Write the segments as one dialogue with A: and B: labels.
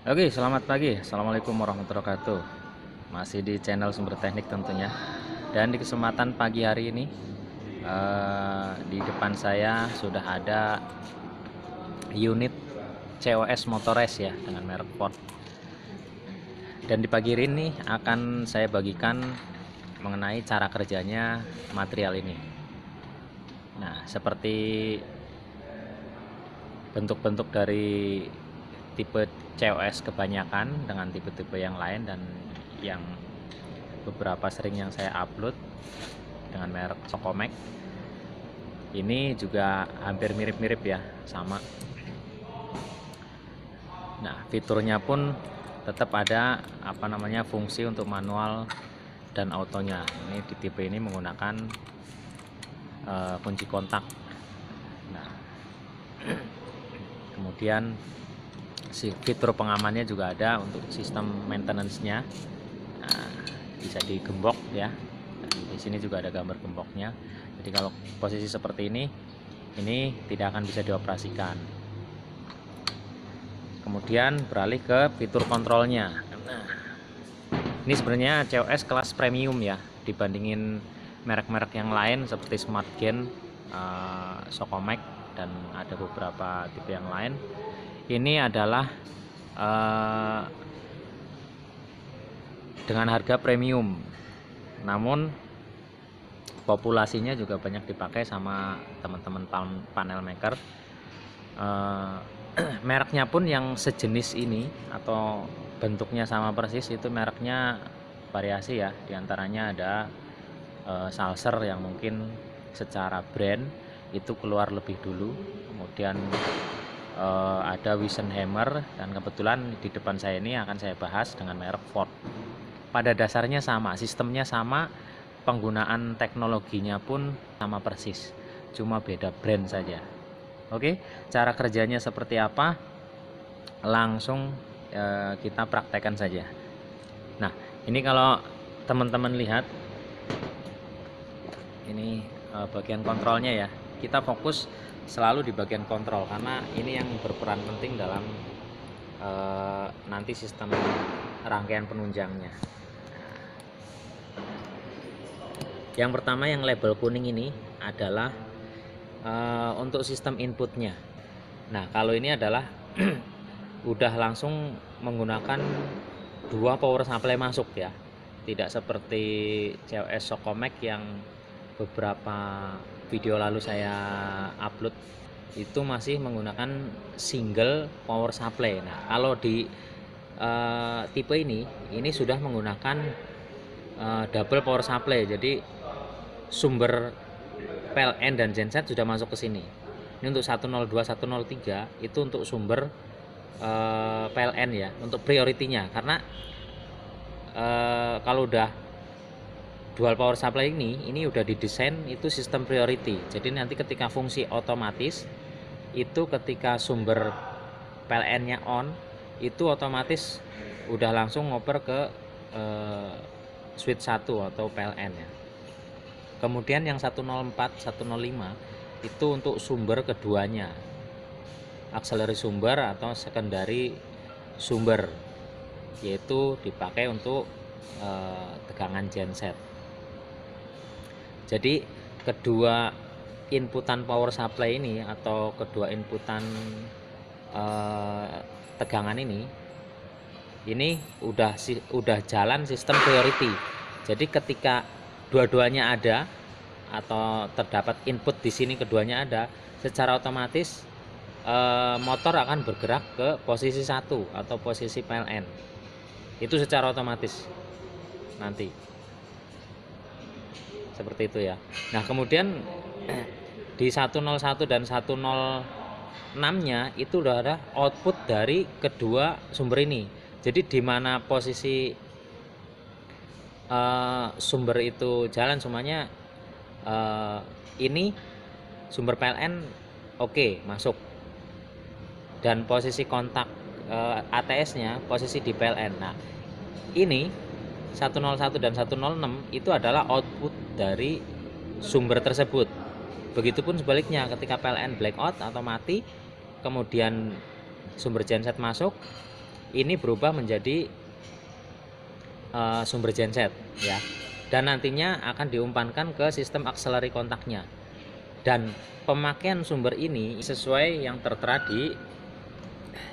A: Oke, selamat pagi. Assalamualaikum warahmatullahi wabarakatuh. Masih di channel Sumber Teknik tentunya. Dan di kesempatan pagi hari ini, eh, di depan saya sudah ada unit COS Motores ya dengan merek Ford. Dan di pagi hari ini akan saya bagikan mengenai cara kerjanya material ini. Nah, seperti bentuk-bentuk dari tipe COS kebanyakan dengan tipe-tipe yang lain dan yang beberapa sering yang saya upload dengan merek Sokomek ini juga hampir mirip-mirip ya sama. Nah fiturnya pun tetap ada apa namanya fungsi untuk manual dan autonya. Ini di tipe ini menggunakan uh, kunci kontak. Nah kemudian si fitur pengamannya juga ada untuk sistem maintenance-nya. Nah, bisa digembok ya. Di sini juga ada gambar gemboknya. Jadi kalau posisi seperti ini ini tidak akan bisa dioperasikan. Kemudian beralih ke fitur kontrolnya. Nah, ini sebenarnya COS kelas premium ya dibandingin merek-merek yang lain seperti Smart Gen, uh, Sokomek dan ada beberapa tipe yang lain ini adalah uh, dengan harga premium. Namun populasinya juga banyak dipakai sama teman-teman panel maker. Uh, mereknya pun yang sejenis ini atau bentuknya sama persis itu mereknya variasi ya. Di antaranya ada uh, Salser yang mungkin secara brand itu keluar lebih dulu. Kemudian uh, ada Hammer dan kebetulan di depan saya ini akan saya bahas dengan merek Ford. Pada dasarnya sama, sistemnya sama, penggunaan teknologinya pun sama persis, cuma beda brand saja. Oke, cara kerjanya seperti apa? Langsung uh, kita praktekkan saja. Nah, ini kalau teman-teman lihat, ini uh, bagian kontrolnya ya. Kita fokus selalu di bagian kontrol karena ini yang berperan penting dalam e, nanti sistem rangkaian penunjangnya. Yang pertama yang label kuning ini adalah e, untuk sistem inputnya. Nah kalau ini adalah udah langsung menggunakan dua power supply masuk ya, tidak seperti COS Sokomek yang beberapa video lalu saya upload itu masih menggunakan single power supply. Nah, kalau di uh, tipe ini ini sudah menggunakan uh, double power supply. Jadi sumber PLN dan genset sudah masuk ke sini. Ini untuk 102 103 itu untuk sumber uh, eh, PLN ya, untuk prioritinya karena uh, kalau udah dual power supply ini ini udah didesain itu sistem priority. Jadi nanti ketika fungsi otomatis itu ketika sumber PLN nya on itu otomatis udah langsung ngoper ke eh, switch 1 atau PLN ya. Kemudian yang 104 105 itu untuk sumber keduanya. Akseleri sumber atau secondary sumber yaitu dipakai untuk eh, tegangan genset jadi kedua inputan power supply ini atau kedua inputan eh, tegangan ini ini udah udah jalan sistem priority. Jadi ketika dua-duanya ada atau terdapat input di sini keduanya ada secara otomatis eh, motor akan bergerak ke posisi satu atau posisi PLN itu secara otomatis nanti seperti itu ya. Nah kemudian di 101 dan 106 nya itu udah ada output dari kedua sumber ini. Jadi di mana posisi uh, sumber itu jalan semuanya uh, ini sumber PLN oke okay, masuk. Dan posisi kontak uh, eh, ATS nya posisi di PLN nah ini 101 dan 106 itu adalah output dari sumber tersebut. Begitupun sebaliknya ketika PLN blackout atau mati, kemudian sumber genset masuk, ini berubah menjadi uh, sumber genset ya. Dan nantinya akan diumpankan ke sistem akseleri kontaknya. Dan pemakaian sumber ini sesuai yang tertera di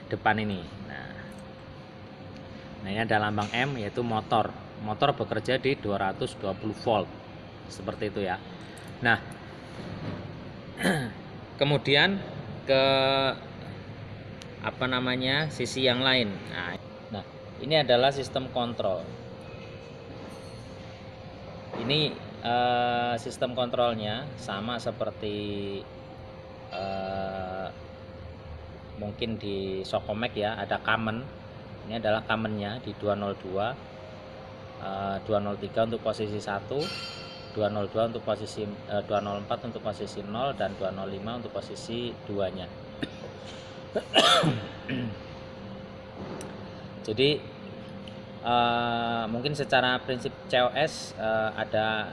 A: depan ini. Nah, nah ini ada lambang M yaitu motor motor bekerja di 220 volt. Seperti itu ya. Nah kemudian ke apa namanya sisi yang lain. Nah, nah ini adalah sistem kontrol. Ini uh, sistem kontrolnya sama seperti uh, mungkin di Sokomek ya ada common ini adalah commonnya di 202 uh, 203 untuk posisi 1 202 untuk posisi uh, 204 untuk posisi 0 dan 205 untuk posisi 2 nya jadi uh, mungkin secara prinsip COS uh, eh, ada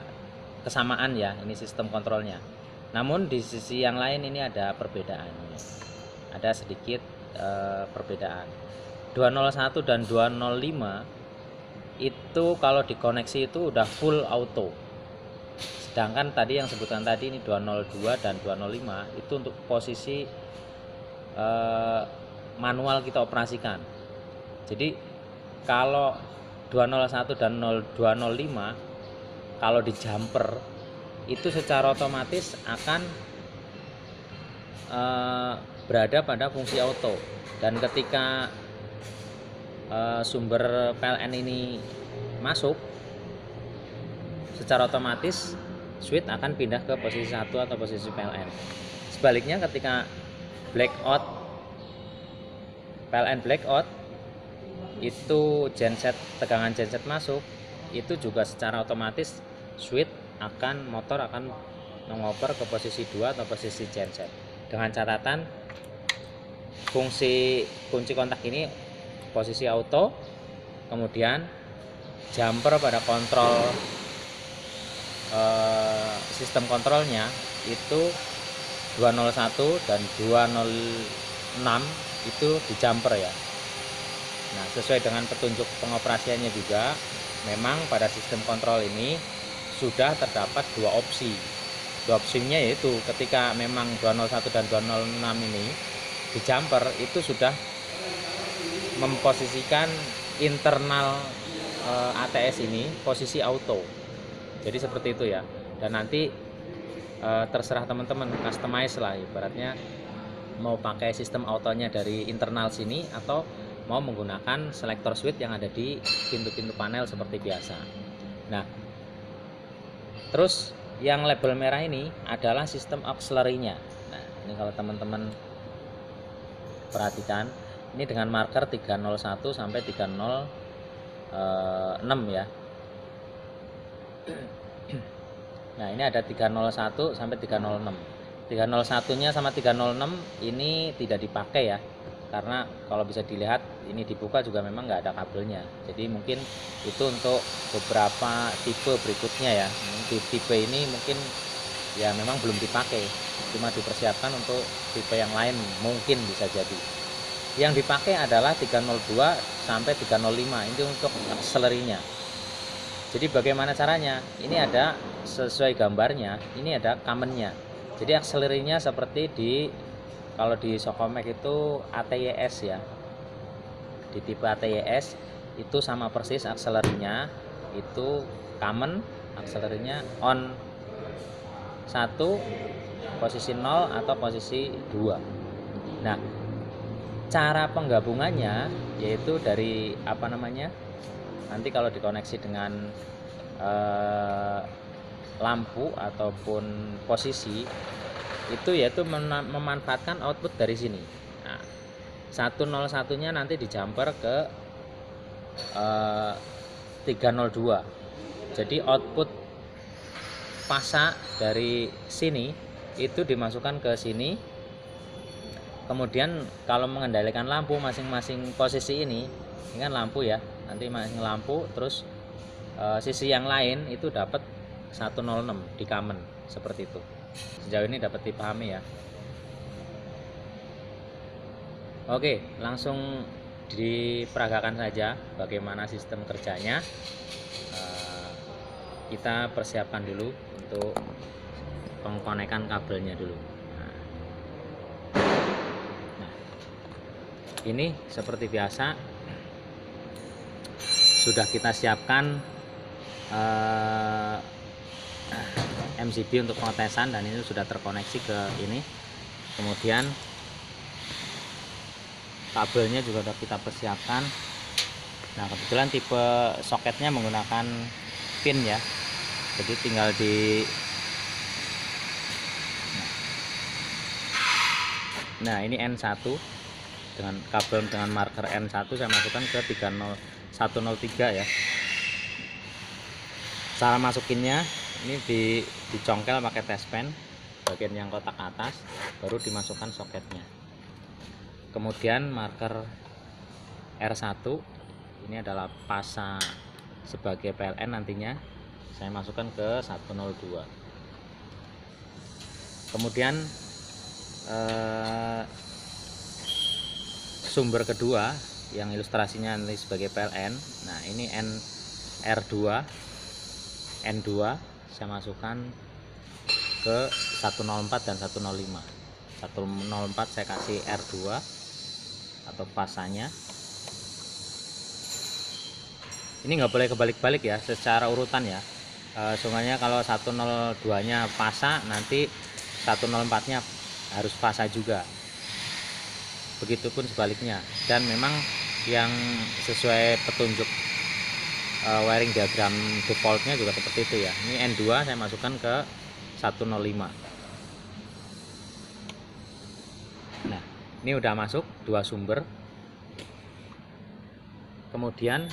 A: kesamaan ya ini sistem kontrolnya. Namun di sisi yang lain ini ada perbedaan ada sedikit uh, perbedaan. 201 dan 205 itu kalau dikoneksi itu udah full auto. Sedangkan tadi yang sebutkan tadi ini 202 dan 205 itu untuk posisi uh, manual kita operasikan. Jadi kalau 201 dan 205 kalau di jumper itu secara otomatis akan uh, berada pada fungsi auto. Dan ketika uh, sumber PLN ini masuk secara otomatis switch akan pindah ke posisi satu atau posisi PLN sebaliknya ketika blackout PLN blackout itu genset tegangan genset masuk itu juga secara otomatis switch akan motor akan mengoper ke posisi 2 atau posisi genset. Dengan catatan fungsi kunci kontak ini posisi auto kemudian jumper pada kontrol eh, sistem kontrolnya itu 201 dan 206 itu di jumper ya Nah, sesuai dengan petunjuk pengoperasiannya juga, memang pada sistem kontrol ini sudah terdapat dua opsi. Dua opsinya yaitu ketika memang 201 dan 206 ini di jumper itu sudah memposisikan internal e, eh, ATS ini posisi auto. Jadi seperti itu ya. Dan nanti e, terserah teman-teman customize lah ibaratnya mau pakai sistem autonya dari internal sini atau mau menggunakan selektor switch yang ada di pintu-pintu panel seperti biasa. Nah, terus yang label merah ini adalah sistem auxiliary-nya. Nah, ini kalau teman-teman perhatikan, ini dengan marker 301 sampai 306 ya. Nah, ini ada 301 sampai 306. 301-nya sama 306 ini tidak dipakai ya karena kalau bisa dilihat ini dibuka juga memang nggak ada kabelnya jadi mungkin itu untuk beberapa tipe berikutnya ya tipe ini mungkin ya memang belum dipakai cuma dipersiapkan untuk tipe yang lain mungkin bisa jadi yang dipakai adalah 302 sampai 305 ini untuk akselerinya jadi bagaimana caranya? Ini ada sesuai gambarnya ini ada kamennya. Jadi akselerinya seperti di kalau di Sokomek itu ATYS ya. Di tipe ATYS itu sama persis akselerinya itu common akselerinya on. Satu posisi 0 atau posisi 2 nah cara penggabungannya yaitu dari apa namanya nanti kalau dikoneksi dengan eh, lampu ataupun posisi itu yaitu memanfaatkan output dari sini. Nah, 101 nya nanti di jumper ke eh, 302 jadi output pasa dari sini itu dimasukkan ke sini kemudian kalau mengendalikan lampu masing-masing posisi ini ini kan lampu ya nanti masing lampu terus e, sisi yang lain itu dapat 106 di common seperti itu. Sejauh ini dapat dipahami ya. Oke langsung diperagakan saja bagaimana sistem kerjanya. Eh, kita persiapkan dulu untuk pengkonekan kabelnya dulu nah, Nah, ini seperti biasa sudah kita siapkan eh, MCB untuk pengetesan dan ini sudah terkoneksi ke ini. Kemudian kabelnya juga sudah kita persiapkan. Nah kebetulan tipe soketnya menggunakan pin ya. Jadi tinggal di nah ini N1 dengan kabel dengan marker N1 saya masukkan ke 30103 ya. Cara masukinnya ini di dicongkel pakai tespen bagian yang kotak atas baru dimasukkan soketnya. Kemudian marker R1 ini adalah pasa sebagai PLN nantinya saya masukkan ke 102 kemudian eh, sumber kedua yang ilustrasinya nanti sebagai PLN nah ini NR2 N2 saya masukkan ke 104 dan 105 104 saya kasih R2 atau pasanya. Ini nggak boleh kebalik-balik ya secara urutan ya. E, sungainya kalau 102 nya pasa nanti 104 nya harus pasa juga begitupun sebaliknya. Dan memang yang sesuai petunjuk e, wiring diagram defaultnya juga seperti itu ya. Ini N2 saya masukkan ke 105 nah ini udah masuk dua sumber. Kemudian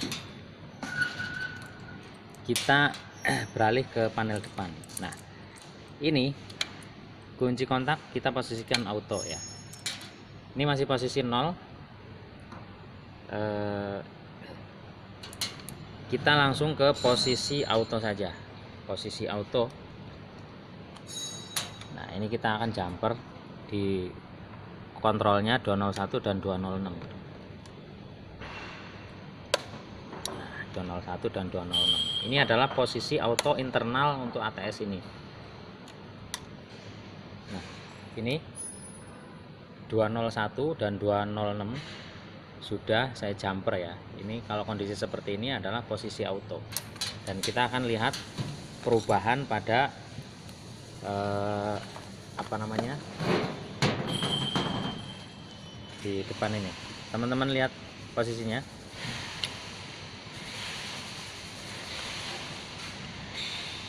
A: kita beralih ke panel depan. Nah ini kunci kontak kita posisikan auto ya ini masih posisi 0 eh, kita langsung ke posisi auto saja. Posisi auto. Nah ini kita akan jumper di kontrolnya 201 dan 206 201 dan 206 ini adalah posisi auto internal untuk ATS ini. Nah ini 201 dan 206 sudah saya jumper ya. Ini kalau kondisi seperti ini adalah posisi auto. Dan kita akan lihat perubahan pada eh, apa namanya di depan ini. Teman-teman lihat posisinya.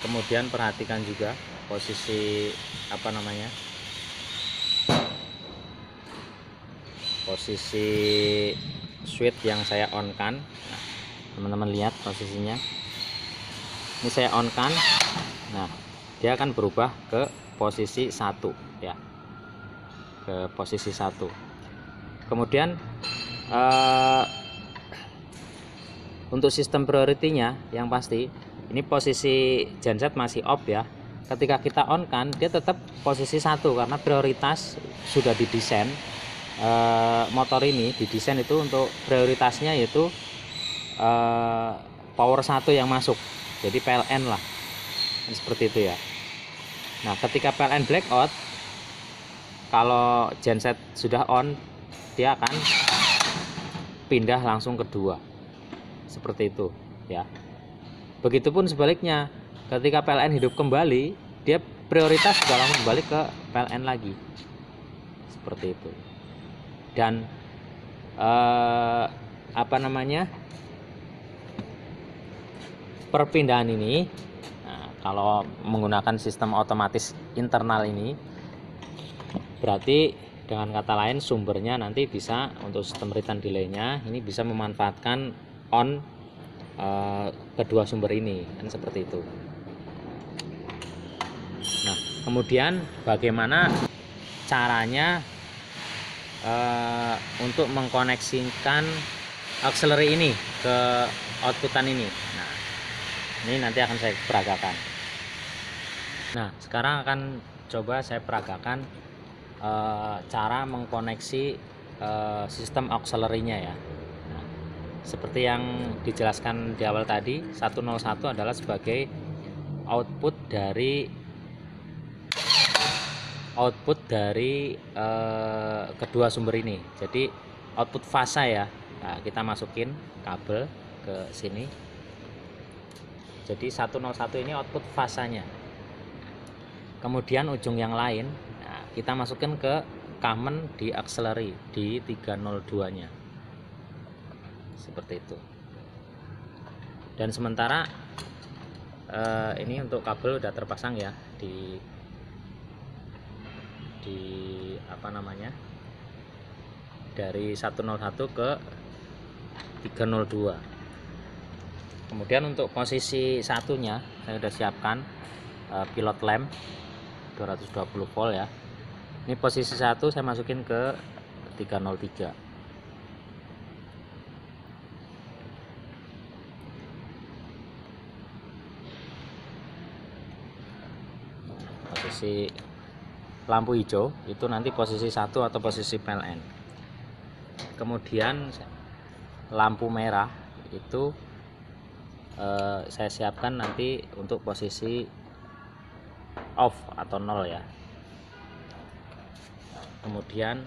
A: Kemudian perhatikan juga posisi apa namanya posisi switch yang saya on kan nah, teman-teman lihat posisinya. Ini saya on kan nah dia akan berubah ke posisi satu ya. Ke posisi satu. Kemudian uh, untuk sistem prioritinya yang pasti ini posisi genset masih off ya. Ketika kita on kan dia tetap posisi satu karena prioritas sudah didesain e, motor ini didesain itu untuk prioritasnya yaitu e, power satu yang masuk. Jadi PLN lah. Ini seperti itu ya. Nah ketika PLN blackout kalau genset sudah on dia akan pindah langsung kedua seperti itu ya. Begitupun sebaliknya, ketika PLN hidup kembali, dia prioritas juga langsung kembali ke PLN lagi. Seperti itu. Dan eh, apa namanya? Perpindahan ini nah, kalau menggunakan sistem otomatis internal ini berarti dengan kata lain sumbernya nanti bisa untuk sistem return delay-nya ini bisa memanfaatkan on uh, kedua sumber ini kan seperti itu nah kemudian bagaimana caranya uh, untuk mengkoneksikan auxiliary ini ke outputan ini. Nah ini nanti akan saya peragakan. Nah sekarang akan coba saya peragakan uh, cara mengkoneksi uh, sistem auxiliary-nya ya. Seperti yang dijelaskan di awal tadi 101 adalah sebagai output dari output dari eh, kedua sumber ini. Jadi output fasa ya. Nah, kita masukin kabel ke sini. Jadi 101 ini output fasanya kemudian ujung yang lain nah, kita masukkan ke common di auxiliary di 302 nya seperti itu. Dan sementara eh, ini untuk kabel udah terpasang ya di di apa namanya dari 101 ke 302 kemudian untuk posisi satunya saya sudah siapkan uh, pilot lamp 220 volt ya. Ini posisi satu saya masukin ke 303 posisi lampu hijau itu nanti posisi satu atau posisi PLN. Kemudian lampu merah itu eh, saya siapkan nanti untuk posisi off atau nol ya. Kemudian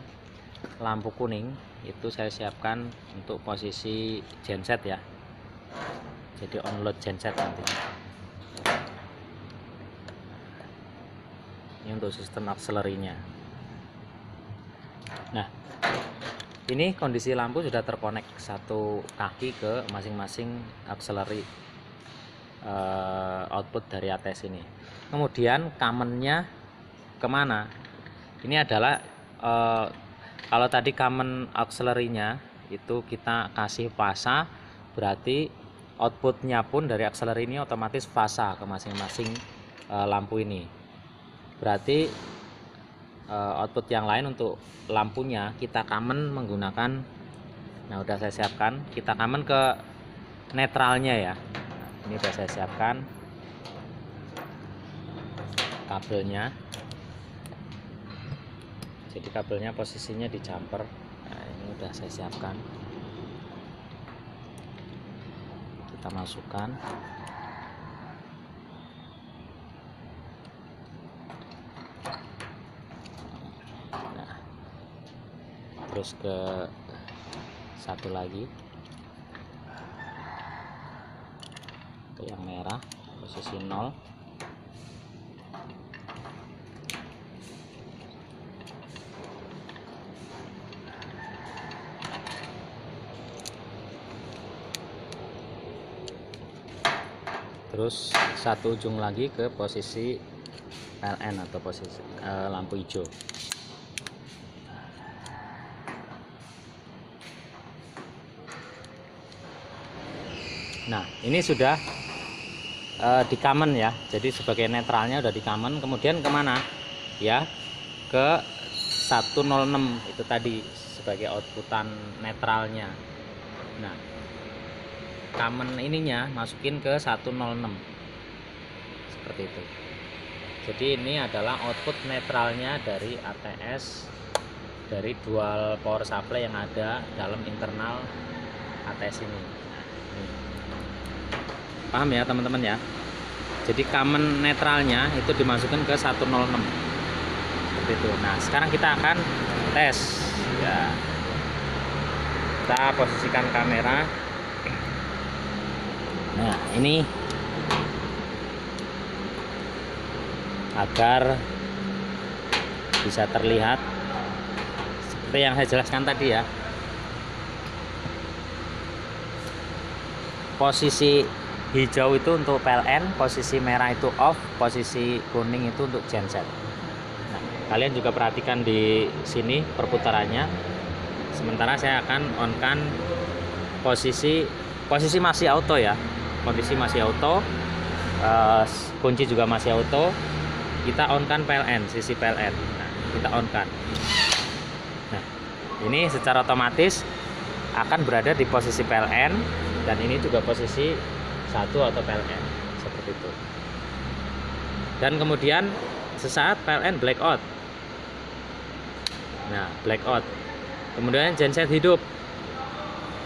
A: lampu kuning itu saya siapkan untuk posisi genset ya. Jadi on load genset nanti ini untuk sistem akselerinya nah ini kondisi lampu sudah terkonek satu kaki ke masing-masing akseleri uh, output dari ATS ini. Kemudian kamennya ke mana? Ini adalah uh, kalau tadi kamen akselerinya itu kita kasih fasa berarti outputnya pun dari akseleri ini otomatis fasa ke masing-masing uh, lampu ini berarti uh, output yang lain untuk lampunya kita common menggunakan nah udah saya siapkan kita common ke netralnya ya. Ini udah saya siapkan. Kabelnya. Jadi kabelnya posisinya di jumper. Nah ini udah saya siapkan. Kita masukkan terus ke satu lagi. Ke yang merah posisi 0 terus satu ujung lagi ke posisi LN atau posisi eh, lampu hijau Nah, ini sudah uh, di common ya. Jadi sebagai netralnya udah di common. Kemudian ke mana? Ya, ke 106 itu tadi sebagai outputan netralnya. Nah, common ininya masukin ke 106 seperti itu. Jadi ini adalah output netralnya dari ATS dari dual power supply yang ada dalam internal ATS ini. Nah, paham ya teman-teman ya? Jadi common netralnya itu dimasukkan ke 106 seperti itu. Nah sekarang kita akan tes. Ya. Kita posisikan kamera. Nah ini agar bisa terlihat seperti yang saya jelaskan tadi ya. Posisi hijau itu untuk PLN posisi merah itu off posisi kuning itu untuk genset nah, kalian juga perhatikan di sini perputarannya. Sementara saya akan on kan posisi posisi masih auto ya. Kondisi masih auto uh, kunci juga masih auto. Kita on kan PLN sisi PLN nah, kita on kan nah ini secara otomatis akan berada di posisi PLN dan ini juga posisi satu atau PLN seperti itu. Dan kemudian sesaat PLN blackout nah blackout kemudian genset hidup.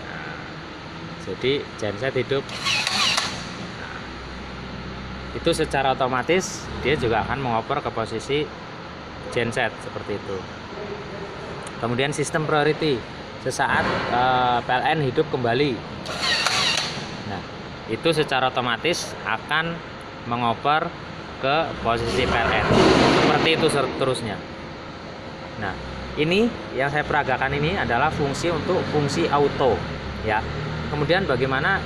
A: Nah, jadi genset hidup. Nah, itu secara otomatis dia juga akan mengoper ke posisi genset seperti itu. Kemudian sistem priority. Sesaat eh, PLN hidup kembali itu secara otomatis akan mengoper ke posisi PLN seperti itu seterusnya nah ini yang saya peragakan ini adalah fungsi untuk fungsi auto ya. Kemudian bagaimana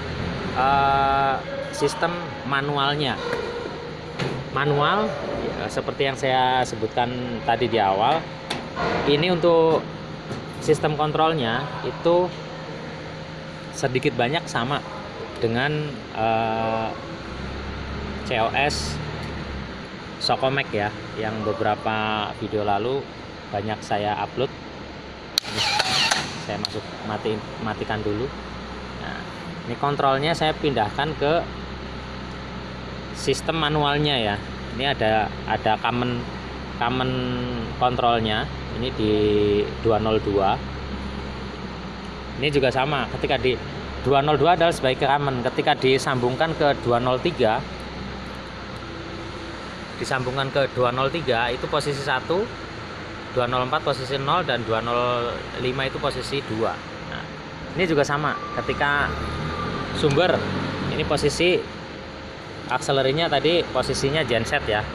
A: eh, sistem manualnya? Manual ya, seperti yang saya sebutkan tadi di awal ini untuk sistem kontrolnya itu sedikit banyak sama dengan eh, COS Sokomek ya yang beberapa video lalu banyak saya upload. Saya masuk mati matikan dulu. Nah ini kontrolnya saya pindahkan ke sistem manualnya ya. Ini ada ada common common kontrolnya ini di 202 ini juga sama ketika di 202 adalah sebagai common ketika disambungkan ke 203 disambungkan ke 203 itu posisi 1 204 posisi 0 dan 205 itu posisi 2 nah, ini juga sama. Ketika sumber ini posisi akselerinya tadi posisinya genset ya.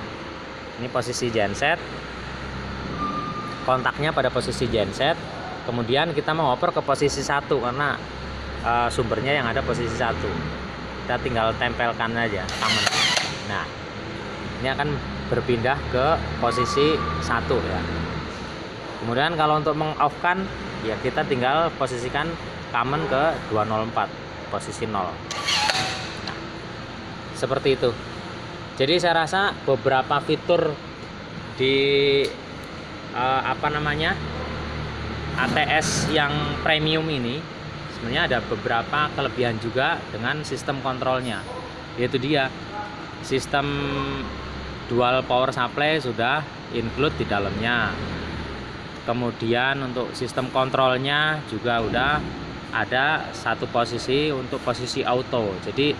A: Ini posisi genset kontaknya pada posisi genset. Kemudian kita mau oper ke posisi satu karena uh, sumbernya yang ada posisi satu. Kita tinggal tempelkan aja common nah ini akan berpindah ke posisi satu ya. Kemudian kalau untuk meng-off kan ya kita tinggal posisikan common ke 204 posisi 0 nah, seperti itu. Jadi saya rasa beberapa fitur di uh, apa namanya ATS yang premium ini sebenarnya ada beberapa kelebihan juga dengan sistem kontrolnya. Yaitu dia sistem dual power supply sudah include di dalamnya. Kemudian untuk sistem kontrolnya juga udah ada satu posisi untuk posisi auto. Jadi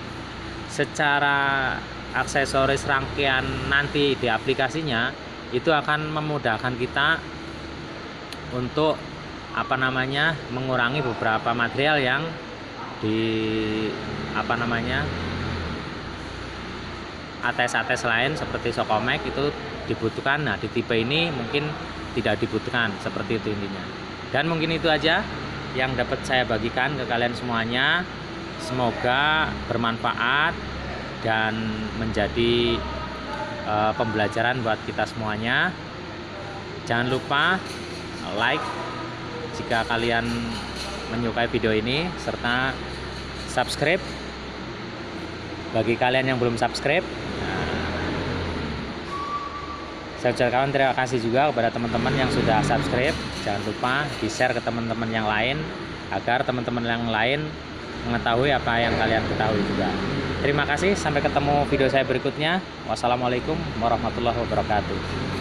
A: secara aksesoris rangkaian nanti di aplikasinya itu akan memudahkan kita untuk apa namanya mengurangi beberapa material yang di apa namanya ATS-ATS lain seperti Sokomek itu dibutuhkan. Nah di tipe ini mungkin tidak dibutuhkan seperti itu intinya. Dan mungkin itu aja yang dapat saya bagikan ke kalian semuanya. Semoga bermanfaat dan menjadi uh, pembelajaran buat kita semuanya. Jangan lupa like jika kalian menyukai video ini serta subscribe bagi kalian yang belum subscribe saya ucapkan terima kasih juga kepada teman-teman yang sudah subscribe. Jangan lupa di share ke teman-teman yang lain agar teman-teman yang lain mengetahui apa yang kalian ketahui juga. Terima kasih sampai ketemu video saya berikutnya. Wassalamualaikum warahmatullahi wabarakatuh